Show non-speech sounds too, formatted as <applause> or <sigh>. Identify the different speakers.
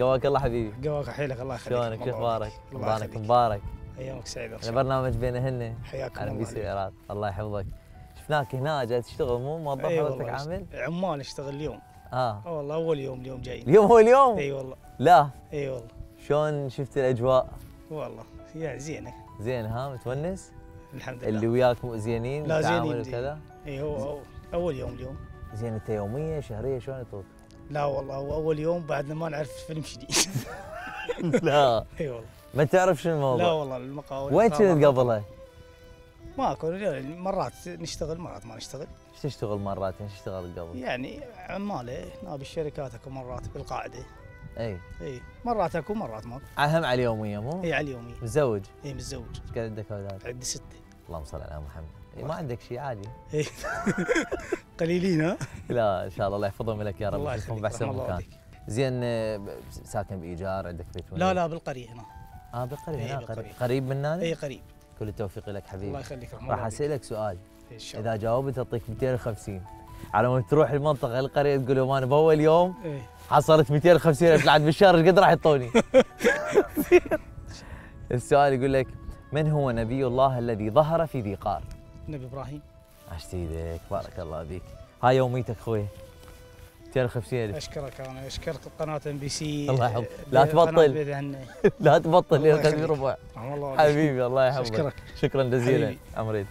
Speaker 1: قواك الله حبيبي.
Speaker 2: قواك حيلك الله يخليك.
Speaker 1: شلونك؟ شو
Speaker 2: الله أخبارك؟ الله
Speaker 1: رمضانك. مبارك
Speaker 2: أيامك سعيده الله.
Speaker 1: برنامج بين أهلنا
Speaker 2: حياكم
Speaker 1: على MB
Speaker 2: الله.
Speaker 1: C العراق الله يحفظك. شفناك هنا جاي تشتغل مو موظف
Speaker 2: أي
Speaker 1: حضرتك عامل؟
Speaker 2: عمال اشتغل اليوم. آه. والله أول يوم اليوم جاي.
Speaker 1: اليوم هو اليوم؟
Speaker 2: أي والله.
Speaker 1: لا.
Speaker 2: أي والله.
Speaker 1: شلون شفت الأجواء؟
Speaker 2: والله. يا زينة.
Speaker 1: زين ها؟ متونس؟
Speaker 2: الحمد لله.
Speaker 1: اللي وياك مو زينين
Speaker 2: لا زينين
Speaker 1: وكذا؟
Speaker 2: أي هو اول يوم اليوم.
Speaker 1: زين انت يومية شهرية شلون يطوك؟
Speaker 2: لا والله هو أول يوم بعدنا ما نعرف فيلم جديد. <laughs>
Speaker 1: لا. <laughs>
Speaker 2: أي والله.
Speaker 1: ما تعرف شنو
Speaker 2: لا
Speaker 1: الموضوع
Speaker 2: والله المقاول
Speaker 1: وين كنت قبلها؟
Speaker 2: ماكو يعني مرات نشتغل مرات ما نشتغل.
Speaker 1: إيش تشتغل مرات؟ إيش تشتغل قبل؟
Speaker 2: يعني عمالة هنا بالشركات اكو مرات بالقاعدة.
Speaker 1: أي.
Speaker 2: أي مرات أكو مرات ماكو
Speaker 1: أهم على اليومية مو؟
Speaker 2: أي على اليومية.
Speaker 1: متزوج
Speaker 2: أي متزوج.
Speaker 1: إيش قد عندك أولاد؟
Speaker 2: عندي ستة.
Speaker 1: اللهم صل على محمد. إي ما عندك شيء عادي.
Speaker 2: اي <laughs> قليلين ها؟
Speaker 1: لا إن شاء الله الله يحفظهم لك يا رب.
Speaker 2: الله يخليك. بأحسن الله
Speaker 1: مكان. زين آه، ساكن بإيجار عندك بيت ولا
Speaker 2: لا لا بالقرية هنا.
Speaker 1: آه بالقرية
Speaker 2: إي
Speaker 1: هنا. قريب. قريب مننا
Speaker 2: اي قريب.
Speaker 1: كل التوفيق لك
Speaker 2: الله
Speaker 1: حبيبي
Speaker 2: يخليك رحم
Speaker 1: راح
Speaker 2: الله.
Speaker 1: أسألك سؤال.
Speaker 2: الله
Speaker 1: إذا جاوبت أعطيك 250 على ما تروح المنطقة القرية تقول لهم أنا بأول يوم حصلت 250 الف بعد بالشهر إيش قد راح يعطوني؟ <laughs> <laughs> السؤال يقول لك من هو نبي الله الذي ظهر في ذي قار؟
Speaker 2: نبي إبراهيم
Speaker 1: عشت إيدك بارك الله فيك هاي يوميتك أخوي 250
Speaker 2: ألف أشكرك أنا أشكرك قناة MBC
Speaker 1: الله يحفظك. <laughs> لا تبطل. لا تبطل
Speaker 2: يخليك.
Speaker 1: ربع. حبيبي الله يحفظك. شكرا جزيلا. عمري